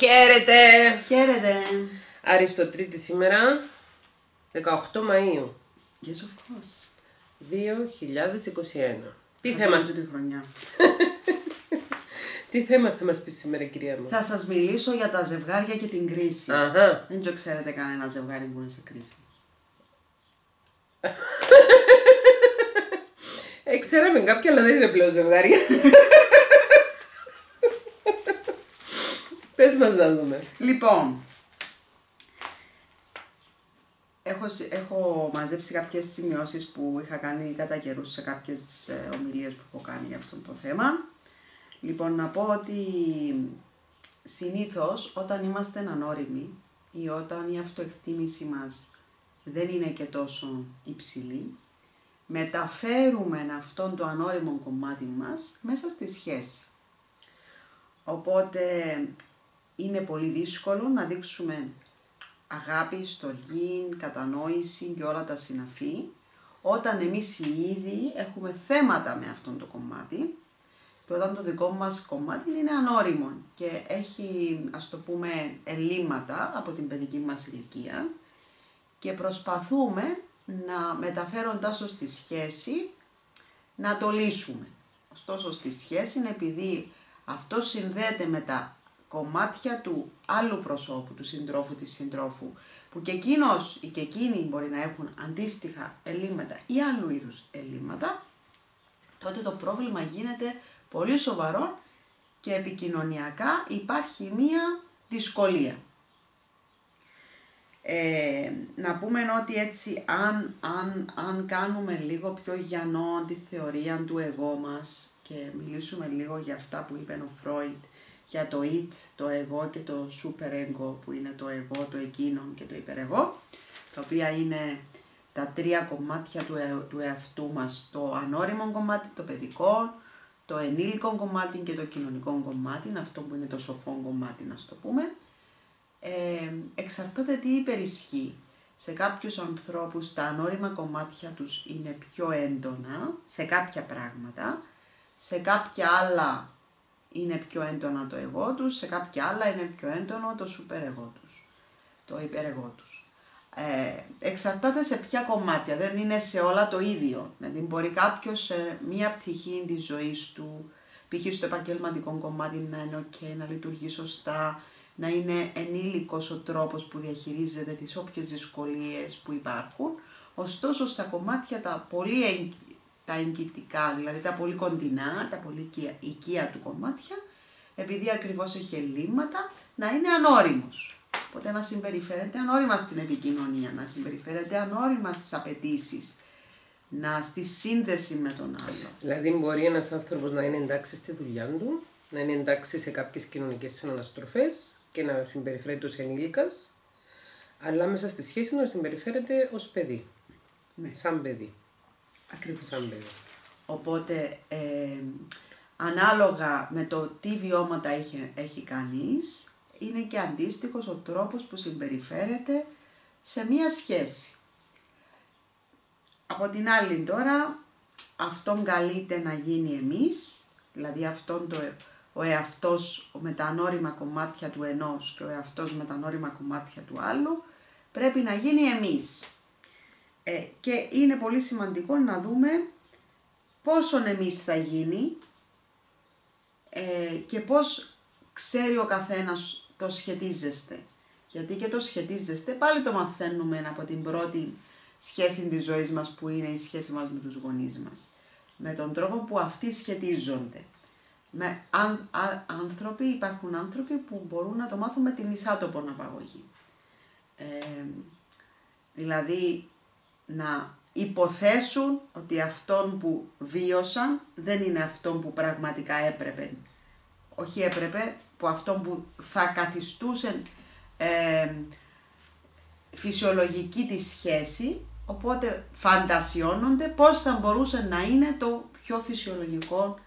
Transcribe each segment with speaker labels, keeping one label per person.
Speaker 1: Χαίρετε!
Speaker 2: Χαίρετε.
Speaker 1: Αριστοτρίτη σήμερα, 18 Μαΐου
Speaker 2: Yes, of course.
Speaker 1: 2021. Τι
Speaker 2: Θα
Speaker 1: θέμα,
Speaker 2: σας τη χρονιά.
Speaker 1: τι θέμα θα μας πεις σήμερα κυρία μου;
Speaker 2: Θα σας μιλήσω για τα ζευγάρια και την κρίση.
Speaker 1: Αχα.
Speaker 2: Δεν το ξέρετε κανένα ζευγάρι που είναι σε κρίση.
Speaker 1: Ε, ξέραμε κάποια, αλλά δεν είναι πλέον ζευγάρια. μας να δούμε.
Speaker 2: Λοιπόν, έχω, συ- έχω μαζέψει κάποιες σημειώσεις που είχα κάνει κατά καιρούς σε κάποιες ε, ομιλίες που έχω κάνει για αυτό το θέμα. Λοιπόν, να πω ότι συνήθως όταν είμαστε ανώριμοι ή όταν η αυτοεκτίμηση μας δεν είναι και τόσο υψηλή, μεταφέρουμε αυτόν το ανώριμο κομμάτι μας μέσα στη σχέση. Οπότε είναι πολύ δύσκολο να δείξουμε αγάπη, στοργή, κατανόηση και όλα τα συναφή όταν εμείς οι ίδιοι έχουμε θέματα με αυτόν το κομμάτι και όταν το δικό μας κομμάτι είναι ανώριμο και έχει ας το πούμε ελλείμματα από την παιδική μας ηλικία και προσπαθούμε να μεταφέροντάς το στη σχέση να το λύσουμε. Ωστόσο στη σχέση είναι επειδή αυτό συνδέεται με τα κομμάτια του άλλου προσώπου, του συντρόφου, της συντρόφου, που και εκείνος ή και εκείνοι μπορεί να έχουν αντίστοιχα ελλείμματα ή άλλου είδους ελλείμματα, τότε το πρόβλημα γίνεται πολύ σοβαρό και επικοινωνιακά υπάρχει μία δυσκολία. Ε, να πούμε ότι έτσι αν, αν, αν κάνουμε λίγο πιο γιανό τη θεωρία του εγώ μας και μιλήσουμε λίγο για αυτά που είπε ο Φρόιντ για το it, το εγώ και το super ego που είναι το εγώ, το εκείνον και το υπερεγώ τα οποία είναι τα τρία κομμάτια του, ε, του εαυτού μας. Το ανώριμο κομμάτι, το παιδικό το ενήλικο κομμάτι και το κοινωνικό κομμάτι. Αυτό που είναι το σοφό κομμάτι να το πούμε. Ε, εξαρτάται τι υπερισχύει. Σε κάποιους ανθρώπους τα ανώριμα κομμάτια τους είναι πιο έντονα, σε κάποια πράγματα, σε κάποια άλλα είναι πιο έντονα το εγώ τους, σε κάποια άλλα είναι πιο έντονο το σούπερ εγώ τους, το υπερεγώ τους. Ε, εξαρτάται σε ποια κομμάτια, δεν είναι σε όλα το ίδιο. Δηλαδή μπορεί κάποιος σε μία πτυχή της ζωής του, π.χ. στο επαγγελματικό κομμάτι να είναι ok, να λειτουργεί σωστά, να είναι ενήλικος ο τρόπος που διαχειρίζεται τις όποιες δυσκολίες που υπάρχουν. Ωστόσο στα κομμάτια τα πολύ εγ- τα εγκυτικά, δηλαδή τα πολύ κοντινά, τα πολύ οικία, οικία του κομμάτια, επειδή ακριβώς έχει ελλείμματα, να είναι ανώριμος. Οπότε να συμπεριφέρεται ανώριμα στην επικοινωνία, να συμπεριφέρεται ανώριμα στις απαιτήσεις, να στη σύνδεση με τον άλλο.
Speaker 1: Δηλαδή μπορεί ένας άνθρωπος να είναι εντάξει στη δουλειά του, να είναι εντάξει σε κάποιες κοινωνικές συναναστροφές και να συμπεριφέρεται ως ενήλικας, αλλά μέσα στη σχέση του να συμπεριφέρεται ως παιδί.
Speaker 2: Ναι.
Speaker 1: Σαν παιδί.
Speaker 2: Ακριβώς.
Speaker 1: Σαν παιδί.
Speaker 2: Οπότε, ε, ανάλογα με το τι βιώματα έχει, έχει κανείς, είναι και αντίστοιχος ο τρόπος που συμπεριφέρεται σε μία σχέση. Από την άλλη τώρα, αυτόν καλείται να γίνει εμείς, δηλαδή αυτόν το, ο εαυτός με τα ανώριμα κομμάτια του ενός και ο εαυτός με τα ανώριμα κομμάτια του άλλου, πρέπει να γίνει εμείς. Ε, και είναι πολύ σημαντικό να δούμε πόσον εμείς θα γίνει ε, και πώς ξέρει ο καθένας το σχετίζεστε. Γιατί και το σχετίζεστε πάλι το μαθαίνουμε από την πρώτη σχέση της ζωής μας που είναι η σχέση μας με τους γονείς μας. Με τον τρόπο που αυτοί σχετίζονται. Με αν, α- άνθρωποι, υπάρχουν άνθρωποι που μπορούν να το μάθουν με την εισάτοπον απαγωγή. Ε, δηλαδή να υποθέσουν ότι αυτόν που βίωσαν δεν είναι αυτόν που πραγματικά έπρεπε. Όχι έπρεπε, που αυτόν που θα καθιστούσε ε, φυσιολογική τη σχέση, οπότε φαντασιώνονται πώς θα μπορούσε να είναι το πιο φυσιολογικό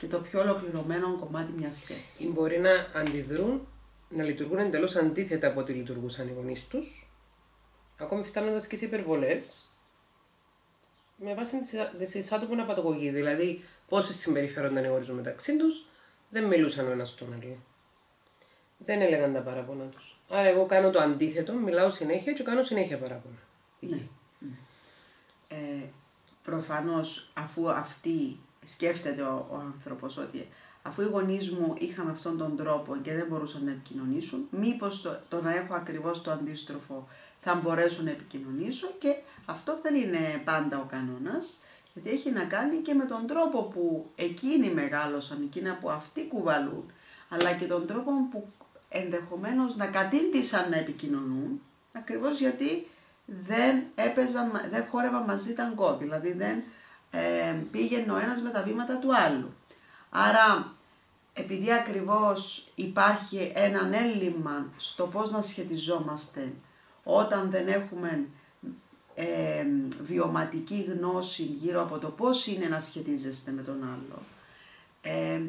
Speaker 2: και το πιο ολοκληρωμένο κομμάτι μιας σχέσης.
Speaker 1: Ή μπορεί να αντιδρούν, να λειτουργούν εντελώς αντίθετα από ό,τι λειτουργούσαν οι γονείς τους, ακόμη φτάνοντας και σε υπερβολές, με βάση τη εισάτοπον απατογωγή. Δηλαδή, πόσοι συμπεριφέρονταν οι γονεί μεταξύ τους, δεν μιλούσαν ο ένας στον άλλο. δεν έλεγαν τα παράπονα τους. Άρα εγώ κάνω το αντίθετο, μιλάω συνέχεια και κάνω συνέχεια παράπονα.
Speaker 2: Ναι. Ε, προφανώς αφού αυτή σκέφτεται ο, ο άνθρωπος ότι αφού οι γονείς μου είχαν αυτόν τον τρόπο και δεν μπορούσαν να επικοινωνήσουν, μήπως το, το να έχω ακριβώς το αντίστροφο θα μπορέσουν να επικοινωνήσουν και αυτό δεν είναι πάντα ο κανόνας, γιατί έχει να κάνει και με τον τρόπο που εκείνοι μεγάλωσαν, εκείνα που αυτοί κουβαλούν, αλλά και τον τρόπο που ενδεχομένως να κατήντησαν να επικοινωνούν, ακριβώς γιατί δεν έπαιζαν, δεν χόρευαν μαζί ταγκό, δηλαδή δεν ε, πήγαινε ο ένας με τα βήματα του άλλου. Άρα, επειδή ακριβώς υπάρχει έναν έλλειμμα στο πώς να σχετιζόμαστε όταν δεν έχουμε ε, βιωματική γνώση γύρω από το πώς είναι να σχετίζεστε με τον άλλο, ε,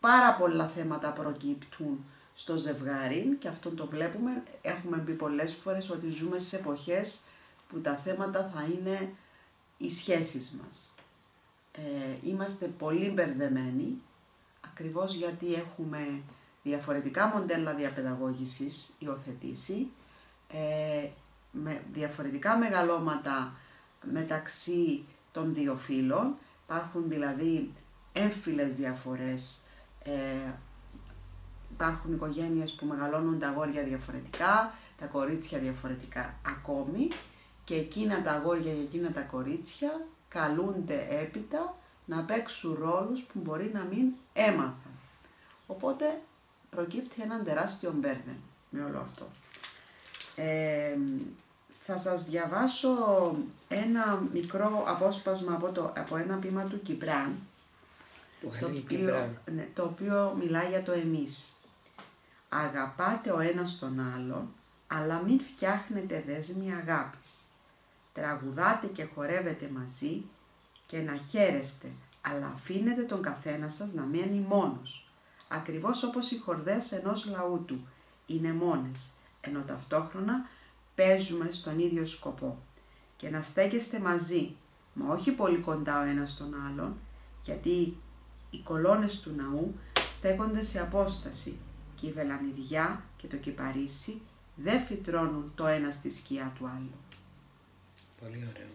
Speaker 2: πάρα πολλά θέματα προκύπτουν στο ζευγάρι και αυτό το βλέπουμε. Έχουμε πει πολλές φορές ότι ζούμε σε εποχές που τα θέματα θα είναι οι σχέσεις μας. Ε, είμαστε πολύ μπερδεμένοι, ακριβώς γιατί έχουμε διαφορετικά μοντέλα διαπαιδαγώγησης υιοθετήσει, ε, με διαφορετικά μεγαλώματα μεταξύ των δύο φύλων. Υπάρχουν δηλαδή έμφυλες διαφορές ε, υπάρχουν οικογένειες που μεγαλώνουν τα αγόρια διαφορετικά, τα κορίτσια διαφορετικά ακόμη και εκείνα τα αγόρια και εκείνα τα κορίτσια καλούνται έπειτα να παίξουν ρόλους που μπορεί να μην έμαθαν. Οπότε προκύπτει έναν τεράστιο μπέρδε με όλο αυτό. Ε, θα σας διαβάσω ένα μικρό απόσπασμα από, το, από ένα πείμα του Κυπράν, το οποίο, ναι, το οποίο μιλάει για το εμείς. Αγαπάτε ο ένας τον άλλον, αλλά μην φτιάχνετε δέσμη αγάπης. Τραγουδάτε και χορεύετε μαζί και να χαίρεστε, αλλά αφήνετε τον καθένα σας να μένει μόνος. Ακριβώς όπως οι χορδές ενός λαού του είναι μόνες, ενώ ταυτόχρονα παίζουμε στον ίδιο σκοπό. Και να στέκεστε μαζί, μα όχι πολύ κοντά ο ένας στον άλλον, γιατί οι κολόνες του ναού στέκονται σε απόσταση και η βελανιδιά και το κυπαρίσι δεν φυτρώνουν το ένα στη σκιά του άλλου.
Speaker 1: Πολύ ωραίο.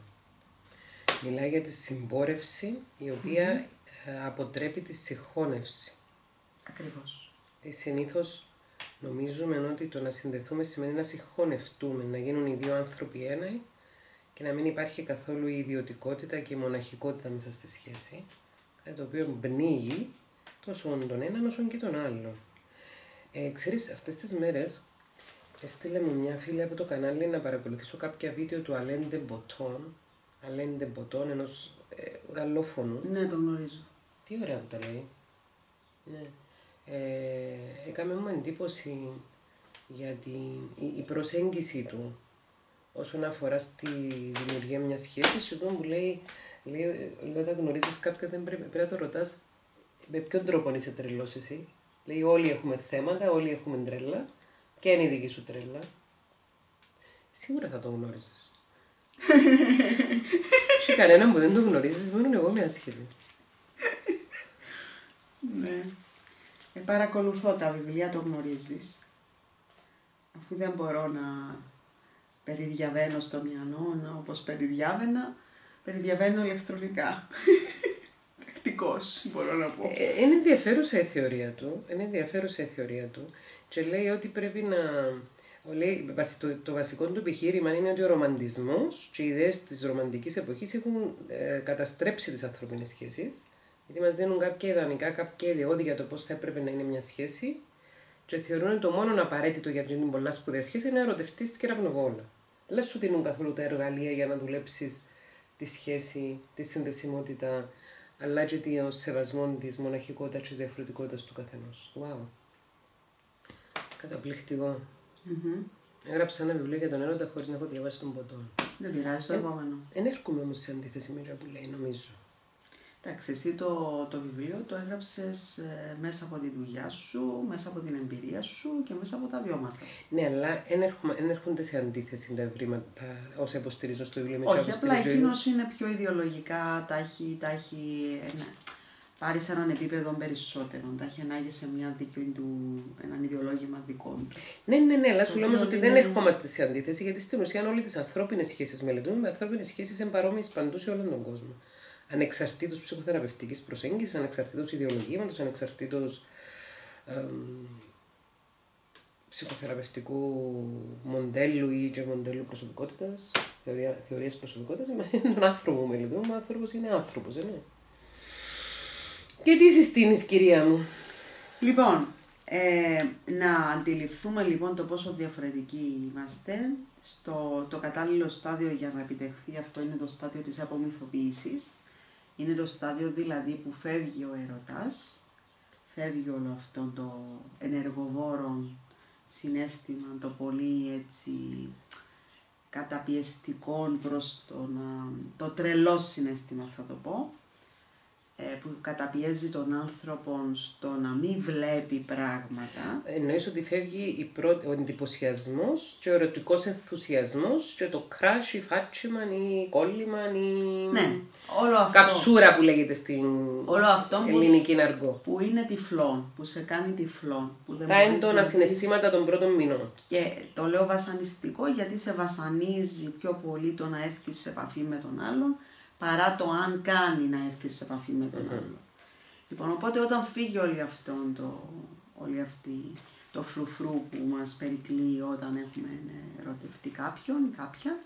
Speaker 1: Μιλάει για τη συμπόρευση η οποια ε, αποτρέπει τη συγχώνευση.
Speaker 2: Ακριβώς.
Speaker 1: Ε, συνήθως νομίζουμε ότι το να συνδεθούμε σημαίνει να συγχωνευτούμε, να γίνουν οι δύο άνθρωποι ένα και να μην υπάρχει καθόλου η ιδιωτικότητα και η μοναχικότητα μέσα στη σχέση, το οποίο πνίγει τόσο τον έναν όσο και τον άλλον. Ε, ξέρεις, αυτές τις μέρες έστειλε μου μια φίλη από το κανάλι να παρακολουθήσω κάποια βίντεο του Αλέντε Μποτών, Αλέντε Μποτών, ενός ε, γαλλόφωνου.
Speaker 2: Ναι, τον γνωρίζω.
Speaker 1: Τι ωραία που τα λέει. Ναι. Ε, έκαμε μου εντύπωση γιατί η, η προσέγγιση του όσον αφορά στη δημιουργία μιας σχέσης, σου που λέει, λέει, λέει όταν γνωρίζεις κάποιον, δεν πρέπει, πρέπει να το ρωτάς με ποιον τρόπο είσαι τρελός εσύ. Λέει όλοι έχουμε θέματα, όλοι έχουμε τρέλα και είναι η δική σου τρέλα. Σίγουρα θα το γνώριζες. Σε κανέναν που δεν το γνωρίζεις, μόνο εγώ με ασχεδί.
Speaker 2: Ναι. Ε, παρακολουθώ τα βιβλία, το γνωρίζεις. Αφού δεν μπορώ να περιδιαβαίνω στο μυαλό, όπως περιδιάβαινα, περιδιαβαίνω ηλεκτρονικά. Τακτικός, μπορώ να πω.
Speaker 1: Ε, είναι ενδιαφέρουσα η θεωρία του, είναι ενδιαφέρουσα η θεωρία του και λέει ότι πρέπει να... Λέει, το, το βασικό του επιχείρημα είναι ότι ο ρομαντισμός και οι ιδέες της ρομαντικής εποχής έχουν ε, καταστρέψει τις ανθρώπινες σχέσεις γιατί μας δίνουν κάποια ιδανικά, κάποια ιδεώδη για το πώς θα έπρεπε να είναι μια σχέση και θεωρούν ότι το μόνο απαραίτητο για την πολλά σπουδαία σχέση είναι να ερωτευτείς και ραυνοβόλα. Δεν σου δίνουν καθόλου τα εργαλεία για να δουλέψεις τη σχέση, τη συνδεσιμότητα, αλλά και το σεβασμό της μοναχικότητας και της διαφορετικότητας του καθενός. Wow. Καταπληκτικό. Mm-hmm. Έγραψα ένα βιβλίο για τον έρωτα χωρίς να έχω διαβάσει τον ποτό.
Speaker 2: Δεν πειράζει, το ε, επόμενο.
Speaker 1: Δεν έρχομαι όμως σε αντίθεση με που λέει, νομίζω.
Speaker 2: Εντάξει, εσύ το, το βιβλίο το έγραψες ε, μέσα από τη δουλειά σου, μέσα από την εμπειρία σου και μέσα από τα βιώματα.
Speaker 1: Ναι, αλλά δεν έρχονται σε αντίθεση τα ευρήματα όσα υποστηρίζω στο βιβλίο
Speaker 2: με Όχι, απλά εκείνος είναι πιο ιδεολογικά, τα έχει, τα έχει ε, ναι, πάρει σε έναν επίπεδο περισσότερο, τα έχει ανάγκη σε μια δίκιο του, έναν ιδεολόγημα δικό του.
Speaker 1: Ναι, ναι, ναι, αλλά σου λέω όμω ότι δεν
Speaker 2: είναι-
Speaker 1: ερχόμαστε σε αντίθεση, γιατί στην ουσία όλες τις ανθρώπινες σχέσεις μελετούμε, με ανθρώπινες σχέσεις είναι παρόμοιε παντού σε όλο τον κόσμο. Ανεξαρτήτως ψυχοθεραπευτικής προσέγγισης, ανεξαρτήτως ιδεολογήματος, ανεξαρτήτως ψυχοθεραπευτικού μοντέλου ή και μοντέλου προσωπικότητας, θεωρία προσωπικότητας, με τον άνθρωπο που μελετούμε. Ο άνθρωπος είναι άνθρωπος, δεν είναι. Και τι συστήνεις, κυρία μου;
Speaker 2: Λοιπόν, ε, να αντιληφθούμε λοιπόν το πόσο διαφορετικοί είμαστε. Στο, το κατάλληλο στάδιο για να επιτευχθεί αυτό είναι το στάδιο της απομυθοποίησης. Είναι το στάδιο δηλαδή που φεύγει ο ερωτάς, φεύγει όλο αυτό το ενεργοβόρο συνέστημα, το πολύ έτσι καταπιεστικό προς το, να, το τρελό συνέστημα θα το πω, ε, που καταπιέζει τον άνθρωπο στο να μην βλέπει πράγματα.
Speaker 1: Εννοείς ότι φεύγει η πρώτη, ο εντυπωσιασμός και ο ερωτικός ενθουσιασμός και το κράσ, η φάτσιμαν, η κόλλημαν, η
Speaker 2: Ναι, όλο αυτό,
Speaker 1: καψούρα που λέγεται στην
Speaker 2: όλο αυτό που,
Speaker 1: ελληνική αργό.
Speaker 2: που είναι τυφλόν, που σε κάνει τυφλόν. Που δεν
Speaker 1: Τα
Speaker 2: μπορείς
Speaker 1: έντονα
Speaker 2: να δεις.
Speaker 1: συναισθήματα των πρώτων μηνών.
Speaker 2: Και το λέω βασανιστικό γιατί σε βασανίζει πιο πολύ το να έρθεις σε επαφή με τον άλλον παρά το αν κάνει να έρθεις σε επαφή με τον άλλον. Λοιπόν, οπότε όταν φύγει όλη, αυτόν το, όλη αυτή το φρουφρού που μας περικλεί όταν έχουμε ερωτευτεί κάποιον ή κάποια,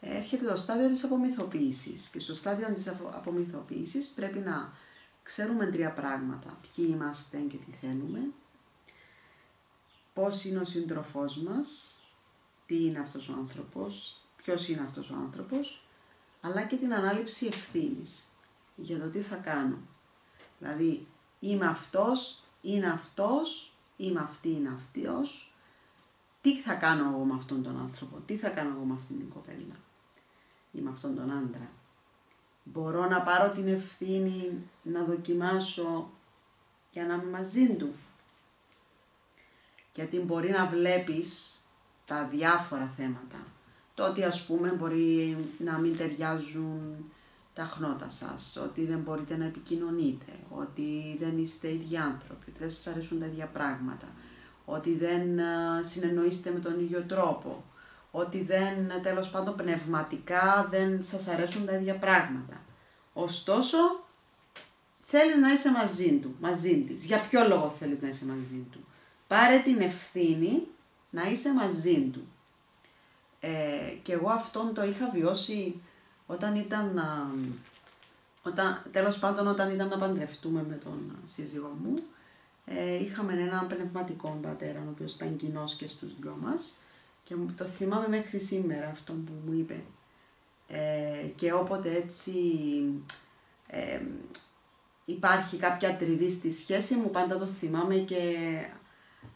Speaker 2: έρχεται το στάδιο της απομυθοποίησης. Και στο στάδιο της απο- απομυθοποίησης πρέπει να ξέρουμε τρία πράγματα. Ποιοι είμαστε και τι θέλουμε, πώς είναι ο σύντροφός μας, τι είναι αυτός ο άνθρωπος, ποιος είναι αυτός ο άνθρωπος, αλλά και την ανάληψη ευθύνης για το τι θα κάνω. Δηλαδή, είμαι αυτός, είναι αυτός, είμαι αυτή, είναι αυτός, τι θα κάνω εγώ με αυτόν τον άνθρωπο, τι θα κάνω εγώ με αυτήν την κοπέλα ή με αυτόν τον άντρα. Μπορώ να πάρω την ευθύνη να δοκιμάσω για να είμαι μαζί του. Γιατί μπορεί να βλέπεις τα διάφορα θέματα. Το ότι ας πούμε μπορεί να μην ταιριάζουν τα χνότα σας, ότι δεν μπορείτε να επικοινωνείτε, ότι δεν είστε ίδιοι άνθρωποι, ότι δεν σας αρέσουν τα ίδια πράγματα, ότι δεν α, συνεννοείστε με τον ίδιο τρόπο, ότι δεν, τέλος πάντων, πνευματικά δεν σας αρέσουν τα ίδια πράγματα. Ωστόσο, θέλεις να είσαι μαζί του, μαζί της. Για ποιο λόγο θέλεις να είσαι μαζί του; Πάρε την ευθύνη να είσαι μαζί του. Ε, και εγώ αυτόν το είχα βιώσει όταν ήταν, α, όταν, τέλος πάντων όταν ήταν να παντρευτούμε με τον σύζυγό μου. Ε, είχαμε έναν πνευματικό πατέρα, ο οποίος ήταν κοινός και στους δυο μας και μου- το θυμάμαι μέχρι σήμερα αυτό που μου είπε. Ε, και όποτε έτσι ε, υπάρχει κάποια τριβή στη σχέση μου, πάντα το θυμάμαι και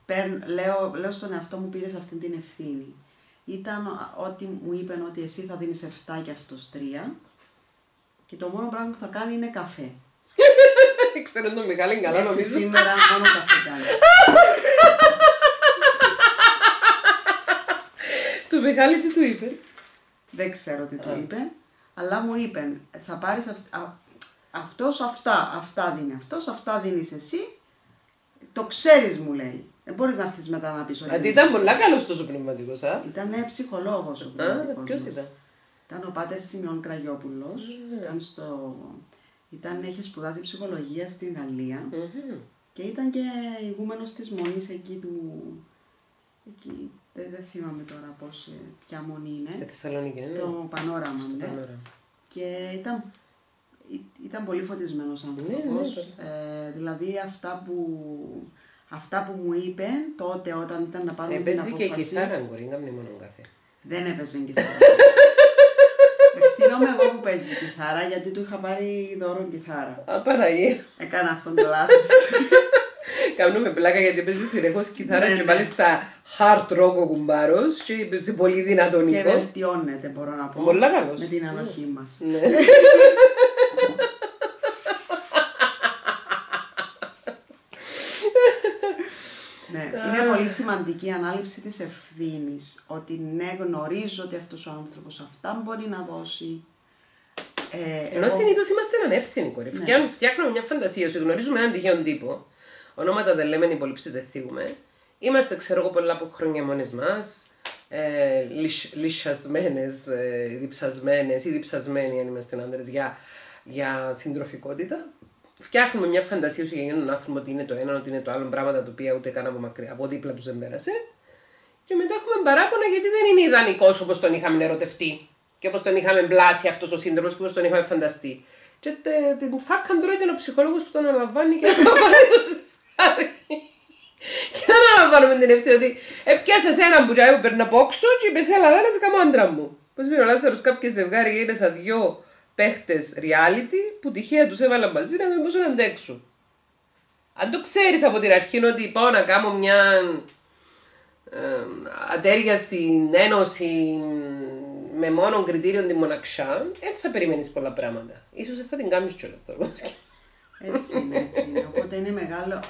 Speaker 2: παίρν- λέω, λέω στον εαυτό μου πήρες αυτή την ευθύνη. Ήταν ότι μου είπαν ότι εσύ θα δίνεις 7 και αυτός 3 και το μόνο πράγμα που θα κάνει είναι καφέ.
Speaker 1: Ξέρω τον Μιχάλη καλά
Speaker 2: Μέχρι
Speaker 1: νομίζω.
Speaker 2: Σήμερα μόνο καφέ κάνει.
Speaker 1: Του Μιχάλη τι του είπε;
Speaker 2: Δεν ξέρω τι του είπε, αλλά μου είπε θα πάρεις αυ- α- αυτός αυτά, αυτά δίνει αυτός, αυτά δίνεις εσύ, το ξέρεις μου λέει. Δεν μπορείς να έρθεις μετά να πεις ότι
Speaker 1: Αντί
Speaker 2: δεν
Speaker 1: ήταν
Speaker 2: το
Speaker 1: πολλά καλός τόσο πνευματικός, α.
Speaker 2: Ήταν ψυχολόγος ο
Speaker 1: Α,
Speaker 2: πνευματικός
Speaker 1: ποιος
Speaker 2: μας.
Speaker 1: ήταν;
Speaker 2: Ήταν ο πάτερ Σιμεών Κραγιόπουλος, ήταν, στο... ήταν, είχε σπουδάσει ψυχολογία στην Γαλλία
Speaker 1: Μμμ.
Speaker 2: και ήταν και ηγούμενος της μονής εκεί του... Εκεί, δεν, δεν θυμάμαι τώρα πώς, ε, ποια μονή είναι.
Speaker 1: Στη Θεσσαλονίκη, ναι.
Speaker 2: στο πανόραμα, ναι.
Speaker 1: Πανόραμα.
Speaker 2: Και ήταν, ή- ήταν πολύ φωτισμένος
Speaker 1: Ναι,
Speaker 2: άνθρωπος.
Speaker 1: ναι,
Speaker 2: ε, δηλαδή αυτά που, αυτά που μου είπε τότε όταν ήταν να πάρουμε
Speaker 1: Ε,
Speaker 2: την
Speaker 1: παίζει και
Speaker 2: απόφαση.
Speaker 1: κιθάρα, μπορεί να κάνει μόνο καφέ.
Speaker 2: Δεν έπαιζε κιθάρα. Ευθυνόμαι εγώ που παίζει κιθάρα γιατί του είχα πάρει δώρο κιθάρα.
Speaker 1: Α, Παναγία.
Speaker 2: Έκανα αυτόν το λάθος.
Speaker 1: Κάνουμε πλάκα γιατί παίζει συνεχώς κιθάρα
Speaker 2: Ναι,
Speaker 1: και
Speaker 2: ναι.
Speaker 1: μάλιστα hard rock ο κουμπάρος και σε πολύ δυνατόν
Speaker 2: και
Speaker 1: ήχο.
Speaker 2: βελτιώνεται μπορώ να πω.
Speaker 1: Πολλά καλός.
Speaker 2: Με την ανοχή μας.
Speaker 1: Ναι.
Speaker 2: Ναι, είναι πολύ σημαντική η ανάληψη της ευθύνης. Ότι ναι, γνωρίζω ότι αυτός ο άνθρωπος αυτά μπορεί να δώσει. Ε,
Speaker 1: Ενώ
Speaker 2: εγώ-
Speaker 1: συνήθως είμαστε ανεύθυνοι κορυφή.
Speaker 2: Ναι.
Speaker 1: Και αν φτιάχνουμε μια φαντασία σου, γνωρίζουμε έναν τυχαίο τύπο, ονόματα δεν λέμε, υπολείψεις δεν θίγουμε. Είμαστε, ξέρω εγώ, πολλά από χρόνια μόνες μας. Ε, λυσιασμένε, ε, διψασμένες ή διψασμένοι, αν είμαστε άντρε, για, για συντροφικότητα. Φτιάχνουμε μια φαντασία σου για έναν άνθρωπο ότι είναι το ένα, ότι είναι το άλλο, πράγματα τα οποία ούτε καν από, μακριά, από δίπλα τους δεν πέρασε. Και μετά έχουμε παράπονα γιατί δεν είναι ιδανικός όπως τον είχαμε ερωτευτεί και όπως τον είχαμε μπλάσει αυτός ο σύντροφος και όπως τον είχαμε φανταστεί. Και τε- την φάκαν τώρα ήταν ο ψυχολόγος που τον αναλαμβάνει και αναλαμβάνει το ζευγάρι. Και δεν αναλαμβάνουμε την ευθύνη ότι έπιασε έναν μπουτσάι που παίρνει από όξω και είπε έλα δεν σε κάνω άντρα μου. Πώ πει ο Λάζαρος κάποια ζευγάρι είναι σαν δυο παίχτες reality που τυχαία τους έβαλαν μαζί να δεν μπορούσαν να αντέξουν. Αν το ξέρεις από την αρχή ότι πάω να κάνω μια ε, ατέριαστη ένωση με μόνο κριτήριο τη μοναξιά, δεν θα περιμένεις πολλά πράγματα. Ίσως δεν θα την κάνεις κιόλας τώρα.
Speaker 2: Έτσι είναι, έτσι είναι. Οπότε είναι μεγάλο,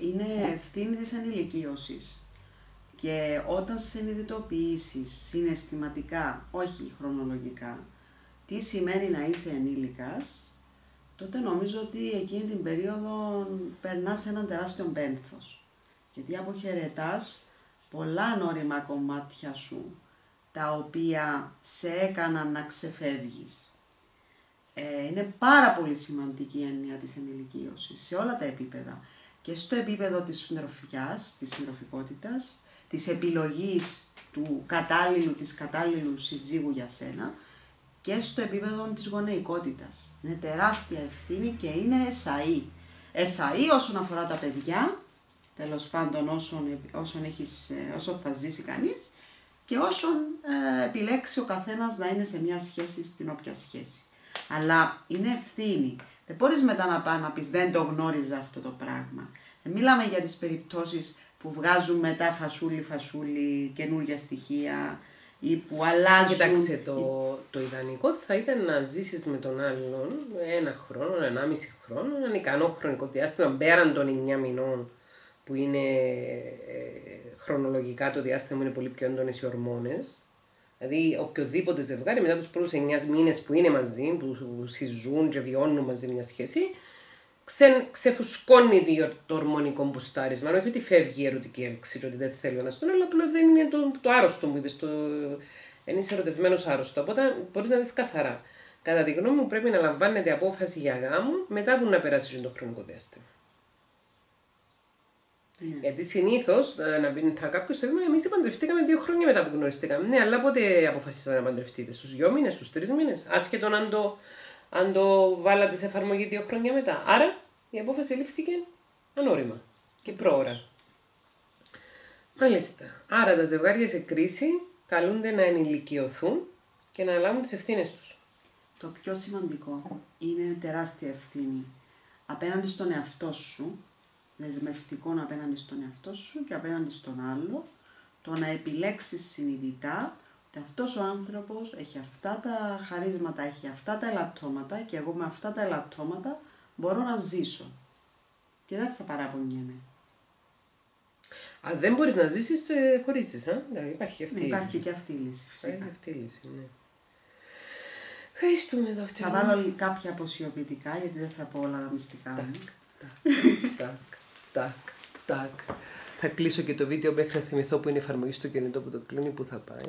Speaker 2: είναι ευθύνη της ενηλικίωσης. Και όταν συνειδητοποιήσεις συναισθηματικά, όχι χρονολογικά, τι σημαίνει να είσαι ενήλικας, τότε νομίζω ότι εκείνη την περίοδο περνάς έναν τεράστιο πένθος. Γιατί αποχαιρετάς πολλά ανώριμα κομμάτια σου, τα οποία σε έκαναν να ξεφεύγεις. Ε, είναι πάρα πολύ σημαντική η έννοια της ενηλικίωσης σε όλα τα επίπεδα. Και στο επίπεδο της συντροφιάς, της συντροφικότητας, της επιλογής του κατάλληλου, της κατάλληλου συζύγου για σένα και στο επίπεδο της γονεϊκότητας. Είναι τεράστια ευθύνη και είναι εσαΐ. Εσαΐ όσον αφορά τα παιδιά, τέλος πάντων όσον, όσον, έχεις, ε, όσον θα ζήσει κανείς και όσον ε, επιλέξει ο καθένας να είναι σε μια σχέση στην όποια σχέση. Αλλά είναι ευθύνη. Δεν μπορείς μετά να πάει να πεις δεν το γνώριζα αυτό το πράγμα. Δεν μιλάμε για τις περιπτώσεις που βγάζουν μετά φασούλι φασούλι καινούργια στοιχεία ή που αλλάζουν.
Speaker 1: Κοιτάξτε, το, το ιδανικό θα ήταν να ζήσεις με τον άλλον ένα χρόνο, ενάμιση χρόνο, έναν ικανό χρονικό διάστημα πέραν των 9 μηνών που είναι ε, χρονολογικά το διάστημα είναι πολύ πιο έντονες οι ορμόνες. Δηλαδή, οποιοδήποτε ζευγάρι μετά τους πρώτους 9 μήνες που είναι μαζί, που, που συζούν και βιώνουν μαζί μια σχέση, ξε, ξεφουσκώνει το, το ορμονικό μπουστάρισμα. Όχι ότι φεύγει η ερωτική έλξη και ότι δεν θέλει ο ένας τον άλλο, απλά δεν είναι το, το άρρωστο μου είπες, το, δεν είσαι ερωτευμένος άρρωστο. Οπότε μπορείς να δεις καθαρά. Κατά τη γνώμη μου, πρέπει να λαμβάνεται απόφαση για γάμο μετά που να περάσει το χρονικό διάστημα.
Speaker 2: Ναι.
Speaker 1: Γιατί συνήθως, να πει θα κάποιος θα πει, εμείς παντρευτήκαμε δύο χρόνια μετά που γνωριστήκαμε. Ναι, αλλά πότε αποφασίσατε να παντρευτείτε, στους δύο μήνες, στους τρεις μήνες, άσχετον αν το, αν το βάλατε σε εφαρμογή δύο χρόνια μετά. Άρα η απόφαση λήφθηκε ανώριμα και πρόωρα. Μάλιστα. Άρα τα ζευγάρια σε κρίση καλούνται να ενηλικιωθούν και να λάβουν τις ευθύνες τους.
Speaker 2: Το πιο σημαντικό είναι τεράστια ευθύνη απέναντι στον εαυτό σου, δεσμευτικό απέναντι στον εαυτό σου και απέναντι στον άλλο, το να επιλέξεις συνειδητά ότι αυτός ο άνθρωπος έχει αυτά τα χαρίσματα, έχει αυτά τα ελαττώματα και εγώ με αυτά τα ελαττώματα μπορώ να ζήσω και δεν θα παραπονιέμαι.
Speaker 1: Αν δεν μπορείς να ζήσεις, ε, χωρίσει. Υπάρχει αυτή,
Speaker 2: Ναι, υπάρχει και αυτή η λύση
Speaker 1: υπάρχει
Speaker 2: φυσικά.
Speaker 1: αυτή η λύση. Ναι. Ευχαριστούμε, δόκτωρ.
Speaker 2: Θα βάλω κάποια αποσιοποιητικά γιατί δεν θα πω όλα τα μυστικά μου.
Speaker 1: τάκ, τάκ, τάκ. Θα κλείσω και το βίντεο μέχρι να θυμηθώ που είναι η εφαρμογή στο κινητό που το κλείνει, που θα πάει.